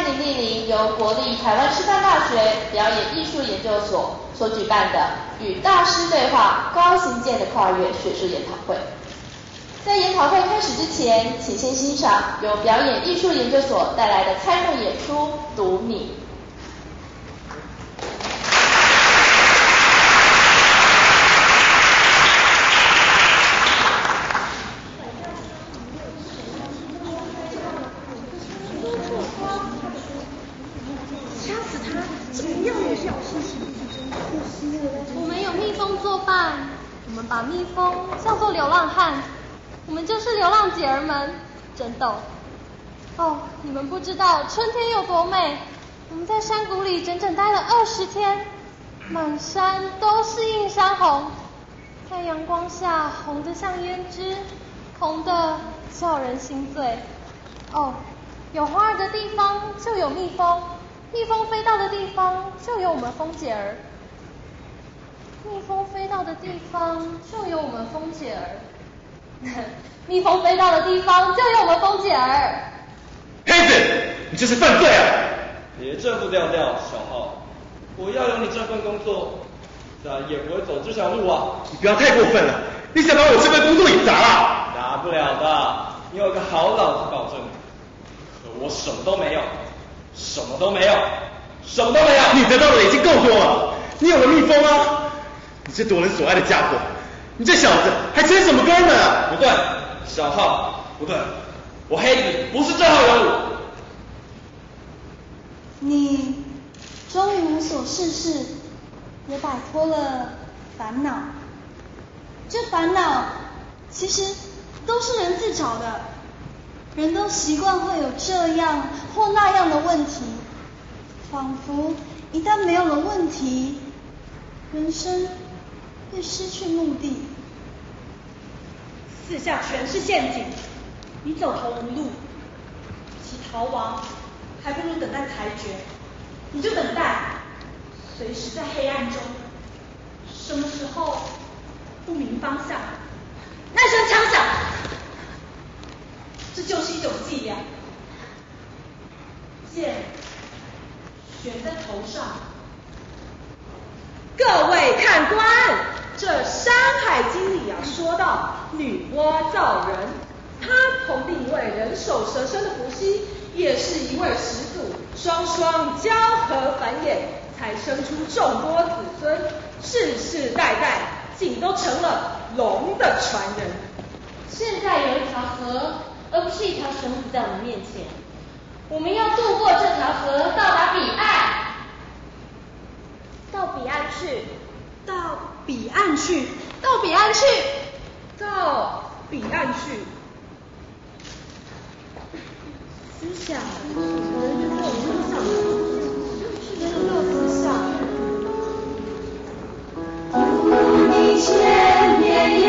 二零零零由国立台湾师范大学表演艺术研究所所举办的与大师对话高行健的跨越学术研讨会。在研讨会开始之前，请先欣赏由表演艺术研究所带来的开幕演出《读你》。把蜜蜂叫做流浪汉，我们就是流浪姐儿们，真逗。哦，你们不知道春天有多美。我们在山谷里整整待了二十天，满山都是映山红，在阳光下红得像胭脂，红的叫人心醉。哦，有花儿的地方就有蜜蜂，蜜蜂飞到的地方就有我们蜂姐儿。蜜蜂飞到的地方就有我们蜂姐儿，蜜蜂飞到的地方就有我们风姐儿。黑子，你这是犯罪啊！别这副调调，小浩，我要有你这份工作，再也不会走这条路啊！你不要太过分了，你想把我这份工作也砸了？砸不了的，你有个好老子保证。可我什么都没有，什么都没有，什么都没有。你得到的已经够多了，你有了蜜蜂啊！你这夺人所爱的家伙，你这小子还争什么功呢？不对，小浩，不对，我黑你不是这号人物。你终于无所事事，也摆脱了烦恼。这烦恼其实都是人自找的，人都习惯会有这样或那样的问题，仿佛一旦没有了问题，人生。会失去目的，四下全是陷阱，你走投无路，其逃亡还不如等待裁决。你就等待，随时在黑暗中，什么时候不明方向，那声枪响，这就是一种伎俩，剑悬在头上。各位看官。这《山海经》里啊说到，女娲造人，她同另一位人首蛇身的伏羲，也是一位始祖，双双交合繁衍，才生出众多子孙，世世代代竟都成了龙的传人。现在有一条河，而不是一条绳子在我们面前，我们要渡过这条河，到达彼岸，到彼岸去，到。彼岸去，到彼岸去，到彼岸去。思想，可能就是我们思想，是真的没思想。你千年也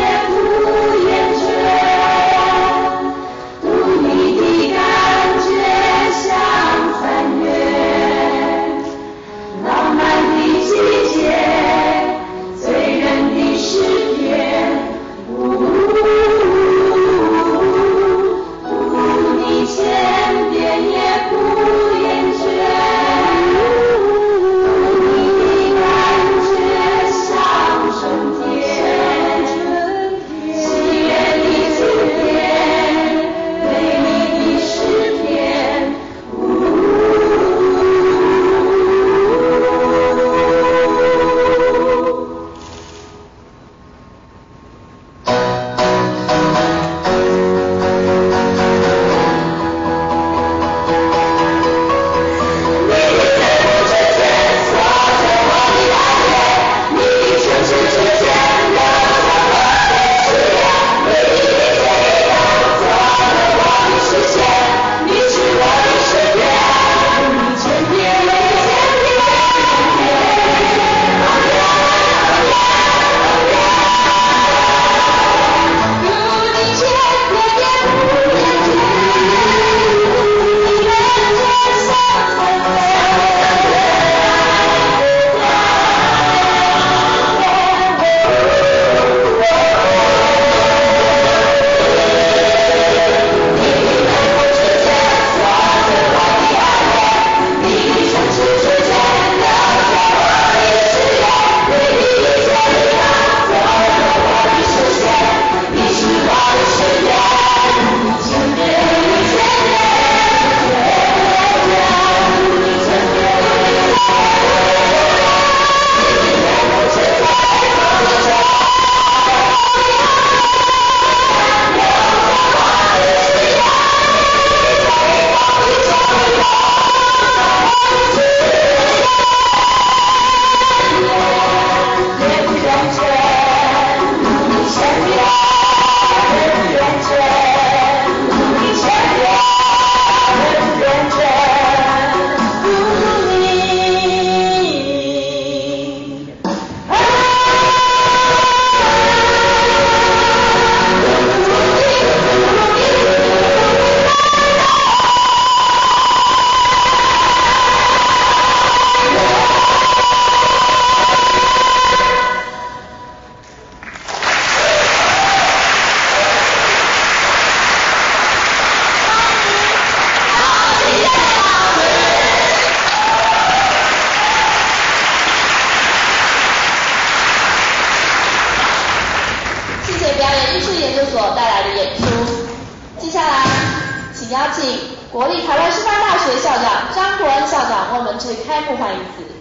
邀请国立台湾师范大学校长张国恩校长为我们致开幕欢迎词。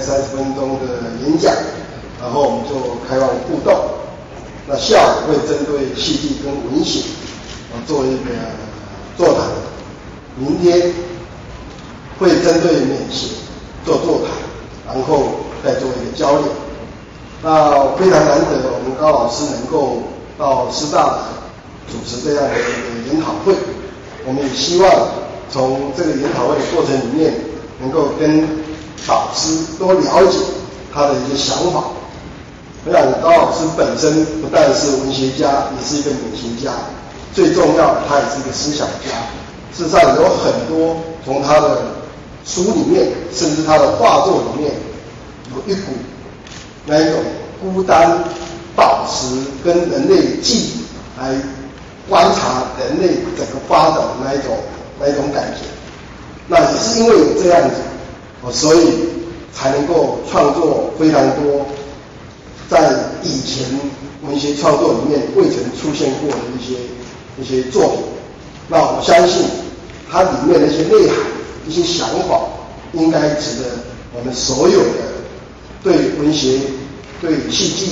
三十分钟的演讲，然后我们就开放互动。那下午会针对戏剧跟文学，做一个座谈。明天会针对美学做座谈，然后再做一个交流。那非常难得，我们高老师能够到师大来主持这样的一个研讨会。我们也希望从这个研讨会的过程里面，能够跟导师多了解他的一些想法。我想高老师本身不但是文学家，也是一个美学家，最重要的他也是一个思想家。事实上有很多从他的书里面，甚至他的画作里面，有一股那一种孤单、保持跟人类记忆来观察人类整个发展的那一种那一种感觉。那也是因为有这样子，哦，所以才能够创作非常多在以前文学创作里面未曾出现过的一些一些作品。那我相信它里面的一些内涵、一些想法，应该值得我们所有的对文学、对戏剧、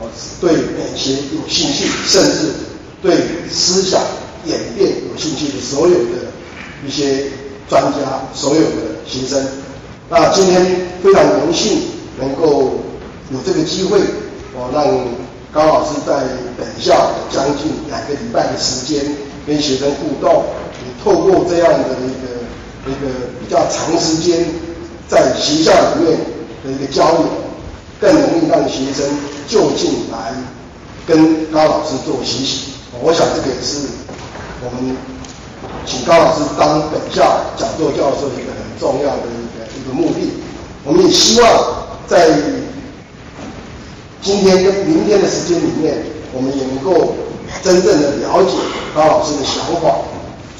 哦对美学有兴趣，甚至对思想演变有兴趣的所有的一些专家、所有的学生。那今天非常荣幸能够有这个机会，我让高老师在本校将近两个礼拜的时间跟学生互动，也透过这样的一个一个比较长时间在学校里面的一个交流，更容易让学生就近来跟高老师做学习。我想这个也是我们请高老师当本校讲座教授一个很重要的一个一个目的。我们也希望在今天跟明天的时间里面，我们也能够真正的了解高老师的想法，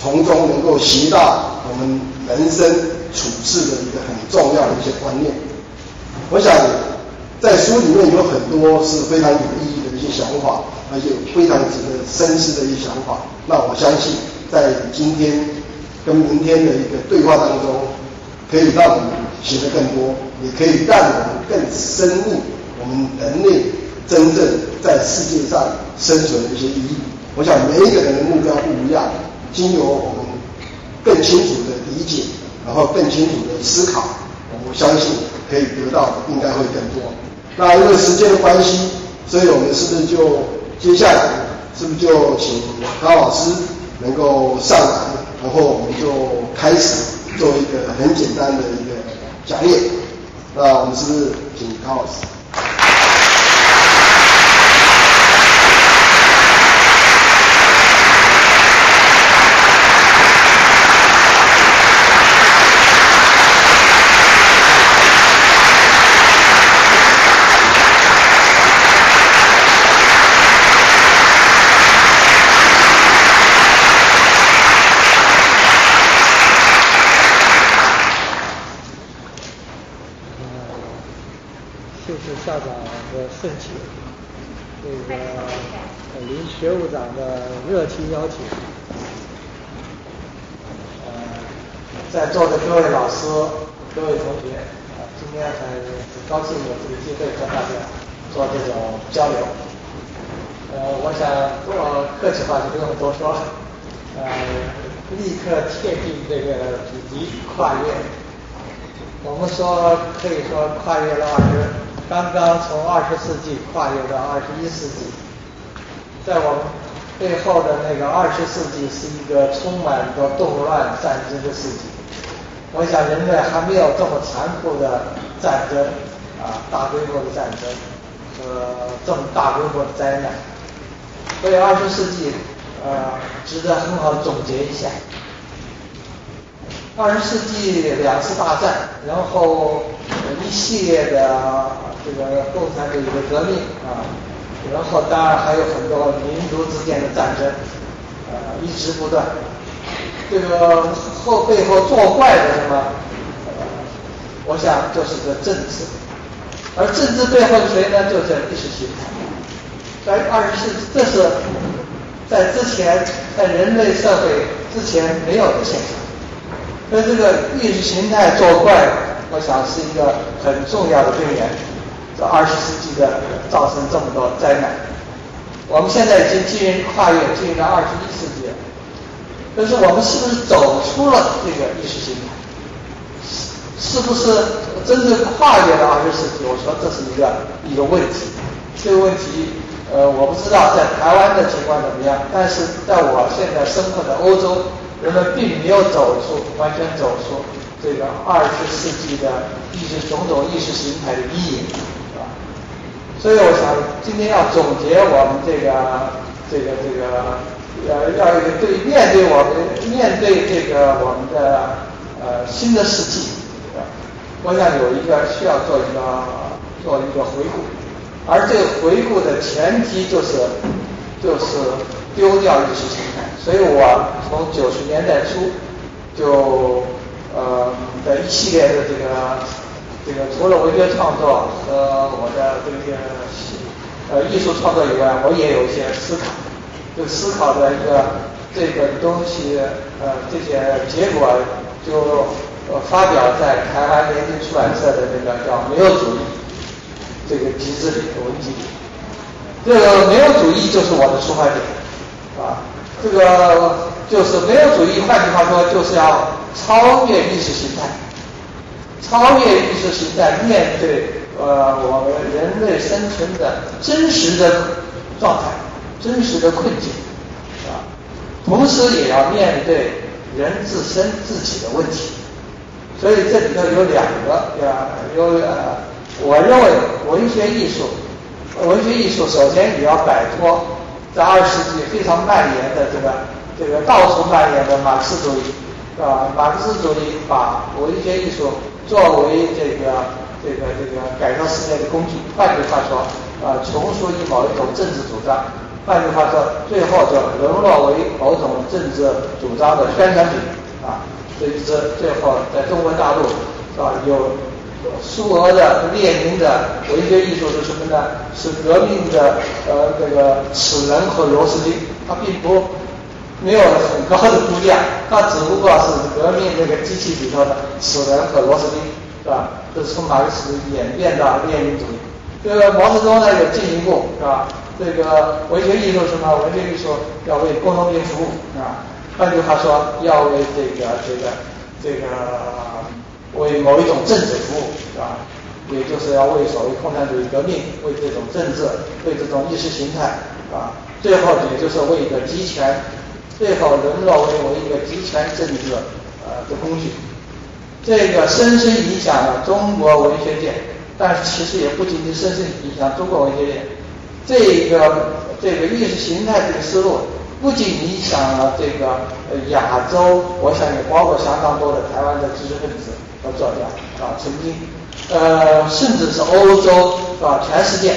从中能够学到我们人生处事的一个很重要的一些观念。我想在书里面有很多是非常有意义的一些想法，而且非常值得深思的一些想法。那我相信在今天跟明天的一个对话当中，可以让我们学得更多，也可以让我们更深入我们人类真正在世界上生存的一些意义。我想每一个人的目标不一样，经由我们更清楚的理解，然后更清楚的思考，我相信可以得到的应该会更多。那因为时间的关系，所以我们是不是就接下来是不是就请高老师能够上来，然后我们就开始做一个很简单的一个讲演。那我们是不是请高老师？谢谢校长的盛情，这个林学务长的热情邀请，呃，在座的各位老师、各位同学，啊，今天很高兴有这个机会和大家做这种交流。呃，我想做客气话就不用多说了，呃，立刻确定这个主题跨越。我们说可以说跨越了二十，刚刚从二十世纪跨越到二十一世纪，在我们背后的那个二十世纪是一个充满着动乱战争的世纪。我想人类还没有这么残酷的战争啊，大规模的战争和这么大规模的灾难。所以二十世纪呃值得很好总结一下。二十世纪两次大战，然后一系列的这个共产主义的革命啊，然后当然还有很多民族之间的战争，呃一直不断。这个后背后作怪的什么？我想就是个政治，而政治背后谁呢？就是意识形态。在二十世纪，这是在之前在人类社会之前没有的现象。所以这个意识形态作怪，我想是一个很重要的根源。这二十世纪的造成这么多灾难，我们现在已经进入跨越进入到二十一世纪了。但是我们是不是走出了这个意识形态？是是不是真正跨越了二十世纪？我说这是一个一个问题。这个问题，呃，我不知道在台湾的情况怎么样，但是在我现在生活的欧洲。人们并没有走出完全走出这个二十世纪的意识种种意识形态的阴影，所以我想今天要总结我们这个这个这个呃要对面对我们面对这个我们的呃新的世纪，我想有一个需要做一个做一个回顾，而这个回顾的前提就是就是丢掉意识形态。所以我从九十年代初就呃的一系列的这个这个除了文学创作和我的这个呃艺术创作以外，我也有一些思考，就思考的一个这个东西呃这些结果就呃发表在台湾联经出版社的这个叫没有主义这个集子里文集里，这个没有主义就是我的出发点啊。这个就是没有主义，换句话说，就是要超越意识形态，超越意识形态，面对呃我们人类生存的真实的状态、真实的困境，啊，同时也要面对人自身自己的问题。所以这里头有两个，呀，有呃，我认为文学艺术，文学艺术首先你要摆脱。在二十世纪非常蔓延的这个这个到处蔓延的马克思主义，啊，马克思主义把文学艺术作为这个这个这个改造世界的工具，换句话说，啊，重塑于某一种政治主张，换句话说，最后就沦落为某种政治主张的宣传品，啊，所以这最后在中国大陆，是吧？有。苏俄的列宁的文学艺术是什么呢？是革命的呃这个齿轮和螺丝钉，它并不没有很高的估价，它只不过是革命这个机器里头的齿轮和螺丝钉，是吧？这是从马克思演变到列宁主义。这个毛泽东呢有进一步，是吧？这个文学艺术什么？文学艺术要为工农兵服务，啊，换句话说，要为这个这个这个。为某一种政治服务，是吧？也就是要为所谓共产主义革命，为这种政治，为这种意识形态，啊，最后也就是为一个集权，最后沦落为为一个集权政治呃的工具。这个深深影响了中国文学界，但是其实也不仅仅深深影响中国文学界。这个这个意识形态这个思路，不仅影响了这个亚洲，我想也包括相当多的台湾的知识分子。和作家啊，曾经，呃，甚至是欧洲啊？全世界，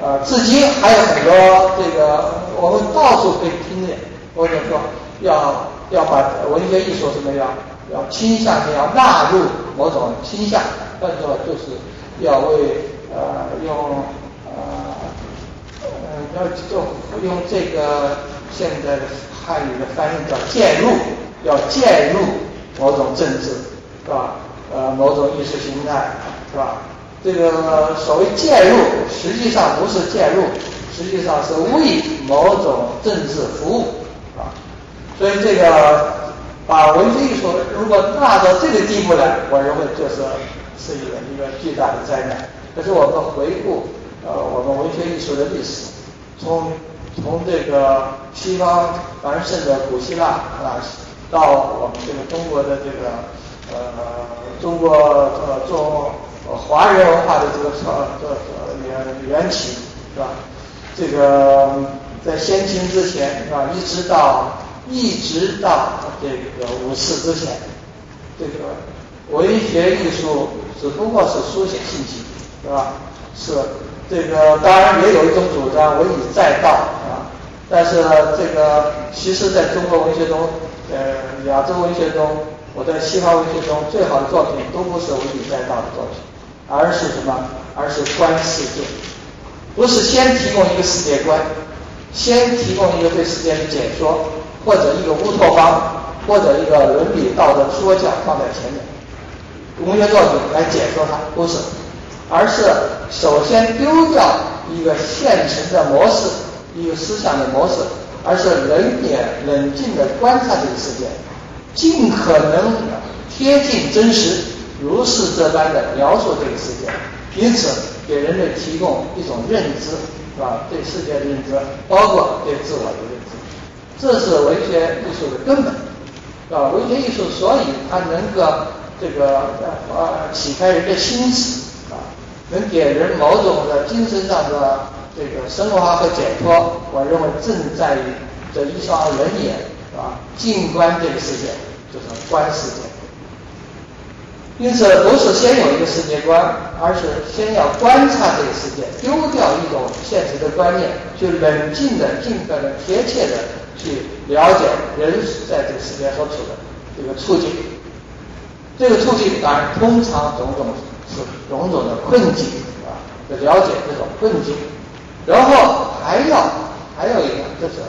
呃，至今还有很多这个，我们到处可以听见，或者说要要把文学艺术什么要，要倾向性要纳入某种倾向，或者说就是要为呃用呃呃要就用这个现在的汉语的翻译叫介入，要介入某种政治，是吧？呃，某种意识形态，是吧？这个所谓介入，实际上不是介入，实际上是为某种政治服务，所以这个把文学艺术如果纳到这个地步来，我认为就是是一个一个巨大的灾难。可是我们回顾呃我们文学艺术的历史，从从这个西方繁盛的古希腊啊，到我们这个中国的这个呃。中国呃中华人文化的这个创这这源源起是吧？这个在先秦之前是吧，一直到一直到这个五四之前，这个文学艺术只不过是书写信息，是吧？是这个当然也有一种主张文以载道啊，但是这个其实在中国文学中，呃，亚洲文学中，我在西方文学中最好的作品都不是文以载道的作品，而是什么？而是观世界，不是先提供一个世界观，先提供一个对世界的解说，或者一个乌托邦，或者一个伦理道德说教放在前面，文学作品来解说它，不是。而是首先丢掉一个现成的模式，一个思想的模式，而是冷眼冷静的观察这个世界，尽可能贴近真实，如是这般的描述这个世界，因此给人类提供一种认知，是吧？对世界的认知，包括对自我的认知，这是文学艺术的根本，啊，文学艺术所以它能够这个呃呃启开人的心智啊。能给人某种的精神上的这个升华和解脱，我认为正在于这一双人眼，啊？静观这个世界，就是观世界。因此，不是先有一个世界观，而是先要观察这个世界，丢掉一种现实的观念，去冷静的、尽可能贴切的去了解人在这个世界所处的这个处境。这个处境当然通常种种是。种种的困境啊，就了解这种困境，然后还要还有一个就是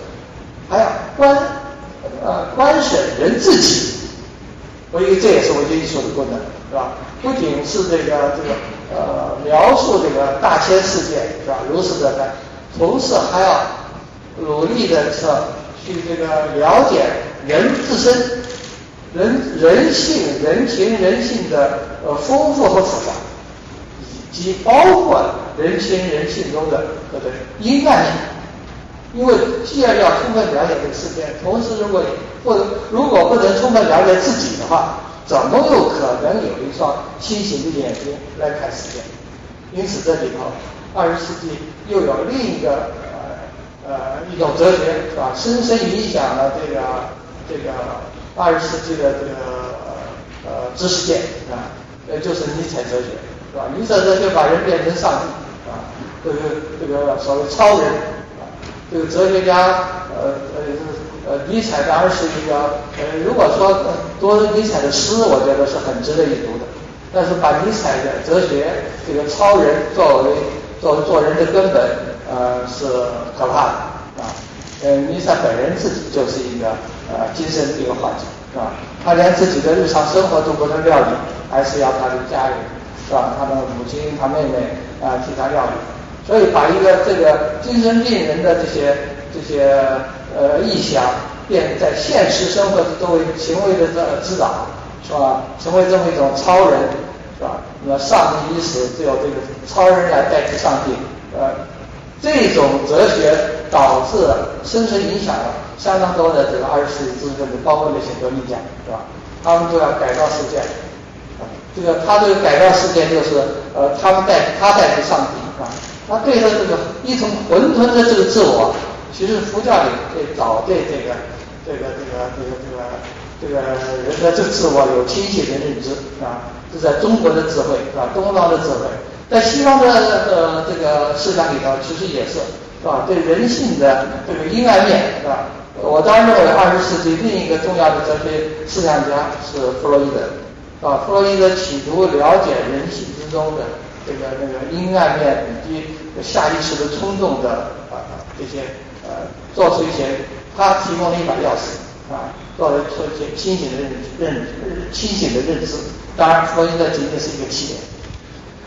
还要观呃观审人自己，所以这也是文学艺术的功能，是吧？不仅是这个这个呃描述这个大千世界，是吧？如是这般，同时还要努力的去去这个了解人自身。人人性、人情、人性的呃丰富和复杂，以及包括人情人性中的这个阴暗面。因为既然要充分了解这个世界，同时如果不如果不能充分了解自己的话，怎么有可能有一双清醒的眼睛来看世界？因此这里头，二十世纪又有另一个呃呃一种哲学是吧？深深影响了这个这个。二十世纪的这个呃知识界啊，呃就是尼采哲学，是吧？尼采哲学把人变成上帝啊，这个这个所谓超人，这个哲学家呃呃呃尼采当然是一个呃，如果说多尼采的诗，我觉得是很值得一读的。但是把尼采的哲学这个超人作为作为做人的根本，呃是可怕的啊。呃，尼采本人自己就是一个。呃，精神病患者是吧？他连自己的日常生活都不能料理，还是要他的家人是吧？他的母亲、他妹妹啊替他料理。所以把一个这个精神病人的这些这些呃臆想，变在现实生活中作为行为的这指导是吧？成为这么一种超人是吧？那么上帝已死，只有这个超人来代替上帝。呃，这种哲学导致深深影响了。相当多的这个二十世纪知识分子，包括那些革命家，是吧？他们都要改造世界，这个他这个改造世界就是，呃，他们代他代替上帝，啊，他对着这个一层混沌的这个自我，其实佛教里最早对这个这个这个这个这个这个人的这个自我有清晰的认知，啊，是在中国的智慧，是吧？东方的智慧，在西方的呃这个思想里头，其实也是，是吧？对人性的这个阴暗面，是吧？我当然认为，二十世纪另一个重要的哲学思想家是弗洛伊德，啊，弗洛伊德企图了解人性之中的这个那个阴暗面以及下意识的冲动的啊这些呃，做出一些，他提供了一把钥匙啊，作为做一些清醒的认认清醒的认知。当然，弗洛伊德仅仅是一个起点。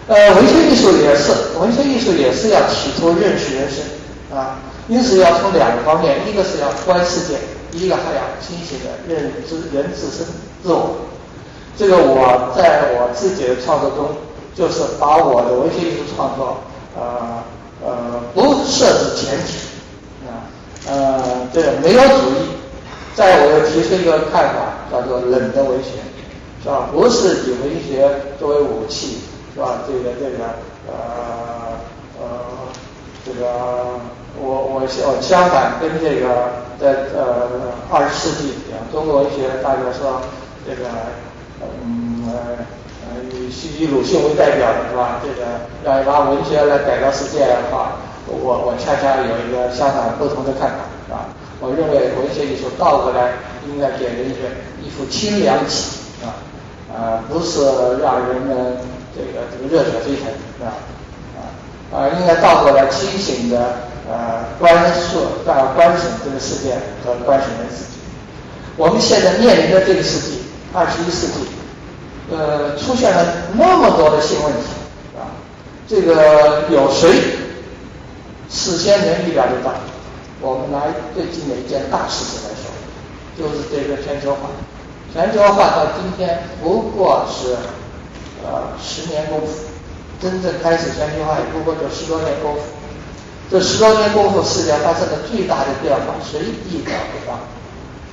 呃，文学艺术也是，文学艺术也是要企图认识人生啊。因此要从两个方面，一个是要观世界，一个还要清醒的认知人自身自我。这个我在我自己的创作中，就是把我的文学艺术创作，呃呃，不设置前提，啊呃，这个没有主义。在我又提出一个看法，叫做冷的文学，是吧？不是以文学作为武器，是吧？这个这个呃呃这个。我我我相反跟这个在呃二十世纪中国文学大家说这个嗯呃呃以以鲁迅为代表的是吧？这个要拿文学来改造世界的话，我我恰恰有一个相反不同的看法是吧？我认为文学艺术倒过来应该给人一个一副清凉气啊啊，不是让人们这个这个热血沸腾是吧？啊啊，应该倒过来清醒的呃观述啊观审这个世界和观审人自己。我们现在面临的这个世纪，二十一世纪，呃，出现了那么多的新问题啊，这个有谁事先能预料得到？我们拿最近的一件大事情来说，就是这个全球化。全球化到今天不过是呃十年功夫，真正开始全球化也不过就十多年功夫。这十多年功夫，世界发生了巨大的变化，谁意料得到？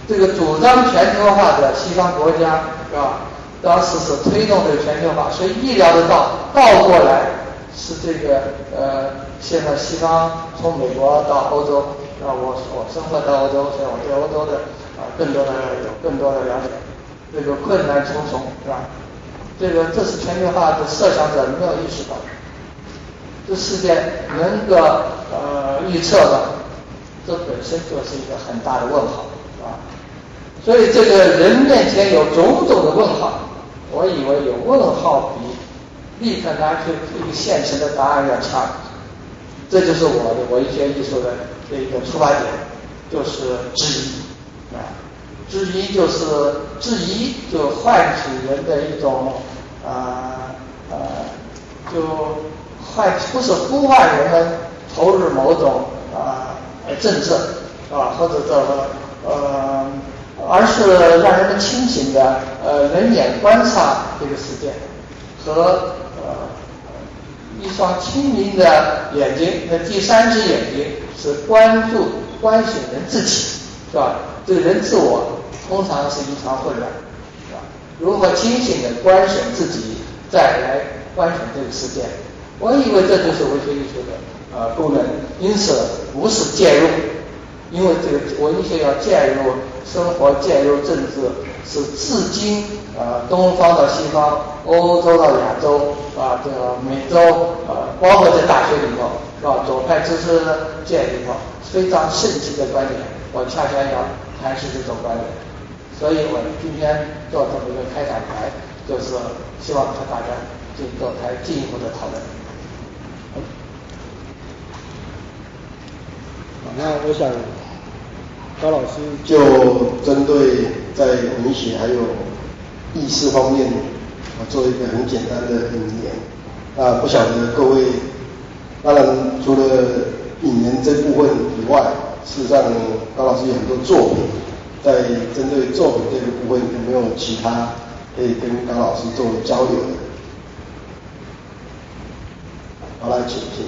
这个主张全球化的西方国家是吧？当时是推动这个全球化，所以意料得到倒过来是这个呃，现在西方从美国到欧洲。啊，我我生活在欧洲，所以我对欧洲的啊更多的有更多的了解。这个困难重重，是吧？这个这是全球化的设想者没有意识到，这世界能够呃预测的，这本身就是一个很大的问号，所以这个人面前有种种的问号，我以为有问号比立刻拿出一个现成的答案要强。这就是我的文学艺术的这一个出发点，就是质疑啊，质疑就是质疑，就唤起人的一种啊啊，就唤不是呼唤人们投入某种啊政策啊或者叫呃，而是让人们清醒的呃人眼观察这个世界和呃。一双清明的眼睛，那第三只眼睛是关注、关心人自己，是吧？这个人自我通常是一团混乱，是吧？如何清醒的观审自己，再来观审这个世界？我以为这就是文学艺术的呃功能，因此不是介入，因为这个文学要介入生活、介入政治。是至今呃东方到西方，欧洲到亚洲啊，这个美洲呃，包括在大学里头是吧？左派知识界里头非常盛行的观点，我恰恰要阐释这种观点。所以我今天做这么一个开场白，就是希望和大家进座台进一步的讨论。那我想。高老师就针对在文学还有意识方面，我做一个很简单的引言。啊，不晓得各位，当然除了引言这部分以外，事实上高老师有很多作品，在针对作品这个部分有没有其他可以跟高老师做交流的？好，来请请。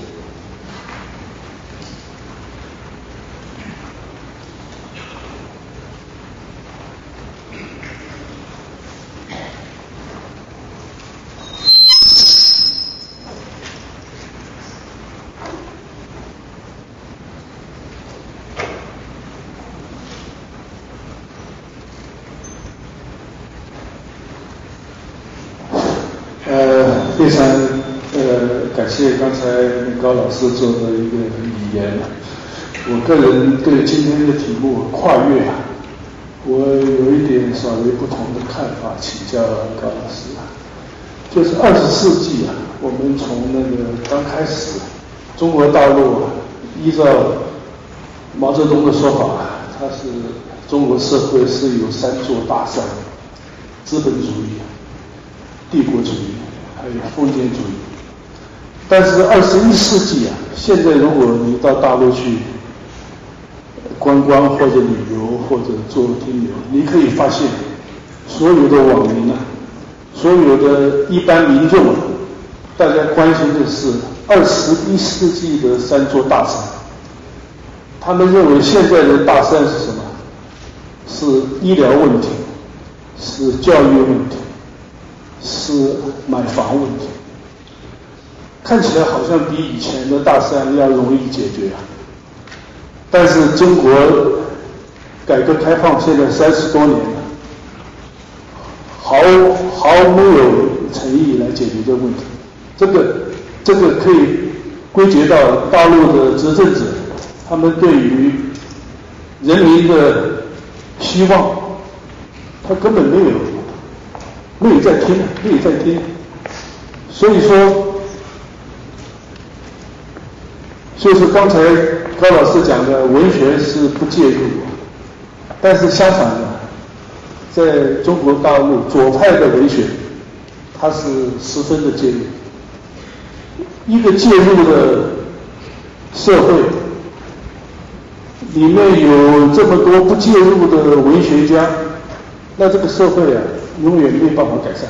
非常呃感谢刚才制作的一个语言，我个人对今天的题目跨越，我有一点稍微不同的看法，请教高老师。就是二十世纪啊，我们从那个刚开始，中国大陆啊依照毛泽东的说法，他是中国社会是有三座大山：资本主义、帝国主义。还有封建主义，但是二十一世纪啊，现在如果你到大陆去观光或者旅游或者做停留，你可以发现，所有的网民啊，所有的一般民众啊，大家关心的是二十一世纪的三座大山。他们认为现在的大山是什么？是医疗问题，是教育问题。是买房问题，看起来好像比以前的大山要容易解决啊。但是中国改革开放现在三十多年了，毫毫没有诚意来解决这个问题。这个这个可以归结到大陆的执政者，他们对于人民的希望，他根本没有没有在听，没有在听。所以说，就是刚才高老师讲的，文学是不介入，但是相反的，在中国大陆左派的文学，它是十分的介入。一个介入的社会，里面有这么多不介入的文学家，那这个社会啊，永远没办法改善。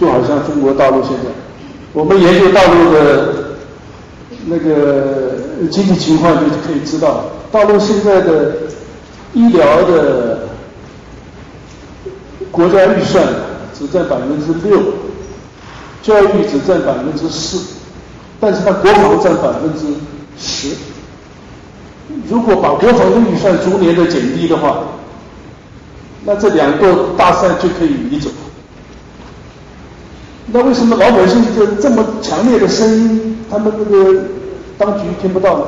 就好像中国大陆现在，我们研究大陆的那个经济情况，就可以知道，大陆现在的医疗的国家预算只占百分之六，教育只占百分之四。但是它国防占百分之十，如果把国防的预算逐年的减低的话，那这两个大山就可以移走。那为什么老百姓这这么强烈的声音，他们那个当局听不到呢？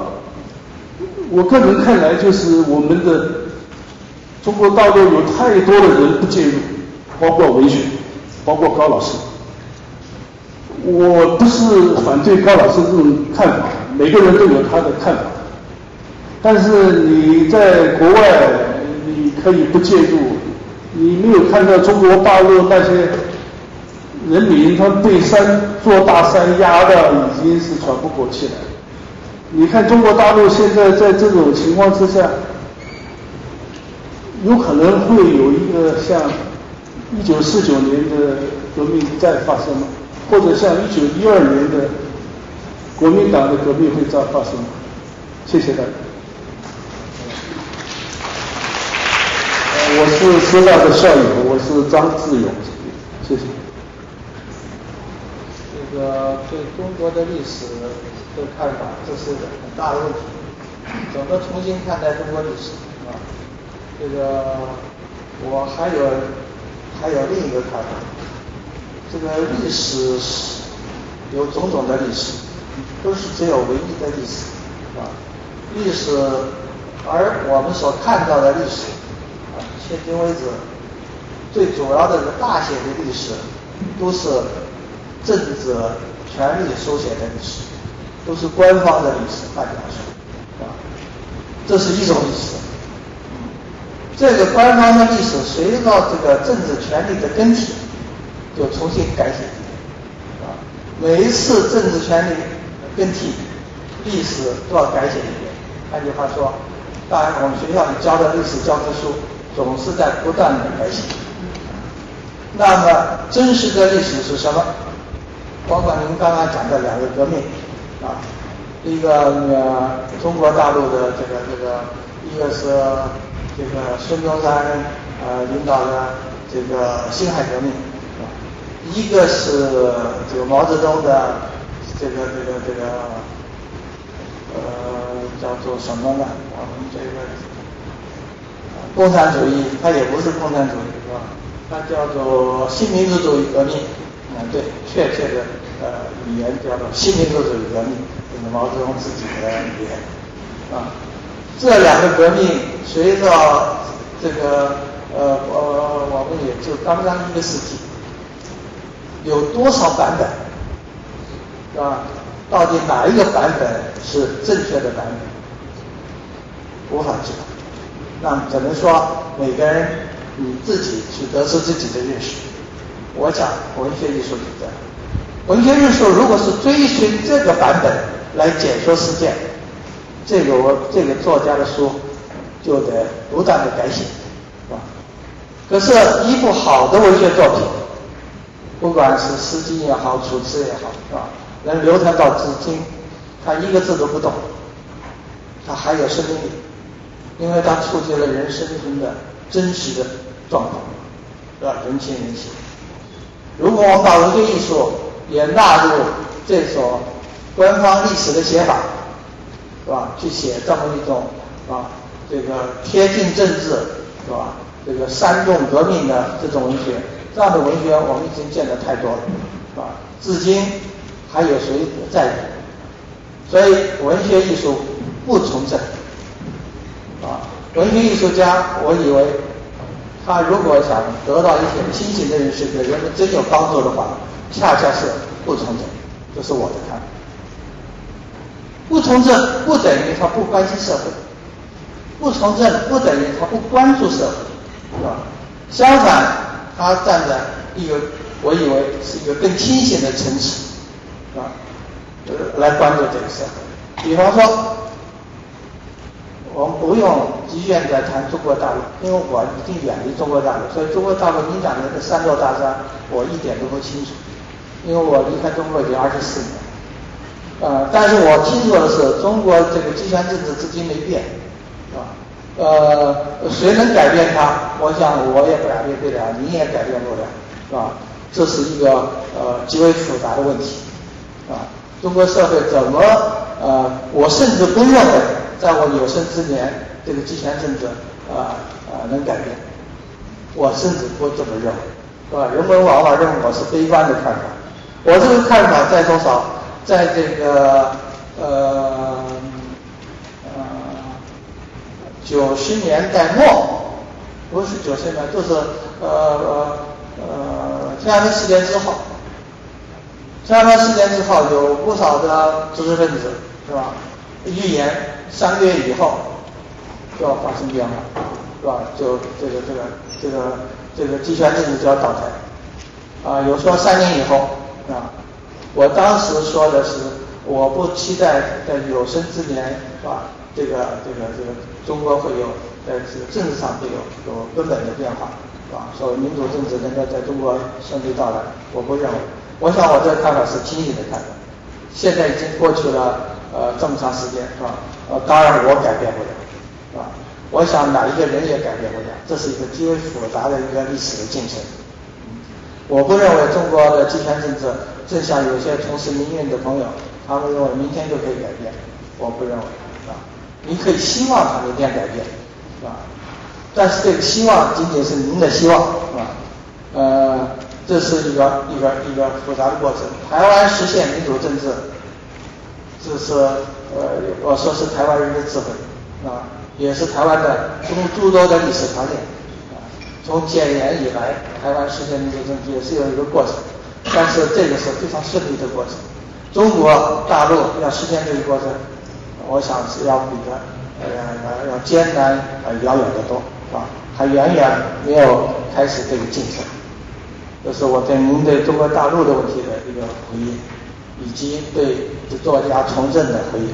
我个人看来，就是我们的中国大陆有太多的人不介入，包括文学，包括高老师。我不是反对高老师这种看法，每个人都有他的看法。但是你在国外，你可以不介入，你没有看到中国大陆那些人民，他被山座大山压的已经是喘不过气来。你看中国大陆现在在这种情况之下，有可能会有一个像一九四九年的革命再发生吗？或者像一九一二年的国民党的革命会再发生？谢谢大家。我是师大的校友，我是张志勇，谢谢。这个对中国的历史的看法，这是很大的问题。怎么重新看待中国历史啊？这个我还有还有另一个看法。这个历史有种种的历史，不是只有唯一的历史啊。历史，而我们所看到的历史啊，迄今为止最主要的大写的历史，都是政治权力书写的历史，都是官方的历史来说啊。这是一种历史。这个官方的历史，随着这个政治权力的更替。就重新改写，啊，每一次政治权力更替，历史都要改写一遍。换句话说，当然我们学校里教的历史教科书总是在不断的改写。那么真实的历史是什么？包括您刚刚讲的两个革命，啊，一个呃中国大陆的这个这个，一个是这个孙中山呃领导的这个辛亥革命。啊一个是这个毛泽东的这个这个这个呃叫做什么呢？我们这个共产主义，它也不是共产主义是吧？它叫做新民主主义革命。嗯，对，确切的呃语言叫做新民主主义革命，就是毛泽东自己的语言啊。这两个革命随着这个呃呃，我们也就刚刚一个世纪。有多少版本，是吧？到底哪一个版本是正确的版本？无法知道。那只能说每个人你自己去得出自己的认识。我讲文学艺术就这样，文学艺术如果是追寻这个版本来解说世界，这个我这个作家的书就得不断的改写，是吧？可是，一部好的文学作品。不管是《诗经》也好，《楚辞》也好，是吧？能流传到至今，他一个字都不懂，他还有生命力，因为他触及了人生中的真实的状况，是吧？人情人性。如果我们把文学艺术也纳入这种官方历史的写法，是吧？去写这么一种啊，这个贴近政治，是吧？这个煽动革命的这种文学，这样的文学我们已经见得太多了，是吧？至今还有谁在？所以文学艺术不从政，啊，文学艺术家，我以为他如果想得到一些清醒的人士对人们真有帮助的话，恰恰是不从政，这是我的看法。不从政不等于他不关心社会，不从政不等于他不关注社会，是吧？相反，他站在一个我以为是一个更清醒的层次，啊，来关注这个社会。比方说，我们不用急现在谈中国大陆，因为我已经远离中国大陆，所以中国大陆你讲的这三座大山，我一点都不清楚，因为我离开中国已经二十四年。呃，但是我清楚的是，中国这个集权政治至今没变，是吧？呃，谁能改变它？我想我也改变不了，你也改变不了，是吧？这是一个呃极为复杂的问题，啊，中国社会怎么呃，我甚至不认为，在我有生之年，这个集权政治啊啊能改变，我甚至不这么认为，是吧？人们往往认为我是悲观的看法，我这个看法在多少？在这个呃呃九十年代末，不是九十年代，就是呃呃呃天安门事件之后，天安门事件之后，有不少的知识分子是吧？预言三个月以后就要发生变化，是吧？就这个这个这个这个集权政治就要倒台，啊，有说三年以后啊。我当时说的是，我不期待在有生之年，是吧？这个这个这个中国会有在这个政治上会有有根本的变化，是吧？所谓民主政治能够在中国顺利到来，我不认为。我想我这个看法是清醒的看法。现在已经过去了呃这么长时间，是吧？呃，当然我改变不了，是吧？我想哪一个人也改变不了，这是一个极为复杂的一个历史的进程。我不认为中国的集权政治。正像有些从事民运的朋友，他们认为明天就可以改变，我不认为，是吧？你可以希望他明天改变，是吧？但是这个希望仅仅是您的希望，是吧？呃，这是一个一个一个复杂的过程。台湾实现民主政治，这是呃，我说是台湾人的智慧，啊，也是台湾的从诸多的历史条件，啊，从建言以来，台湾实现民主政治也是有一个过程。但是这个是非常顺利的过程。中国大陆要实现这个过程，我想是要比的呃要艰难呃遥远得多，是吧？还远远没有开始这个进程。这是我对您对中国大陆的问题的一个回应，以及对作家从政的回应。